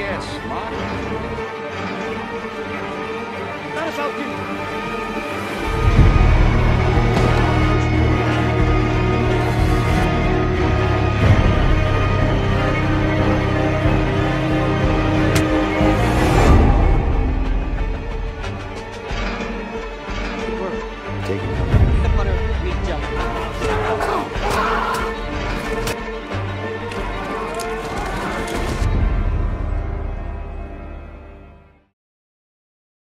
yes, Mark. That is us help Take it.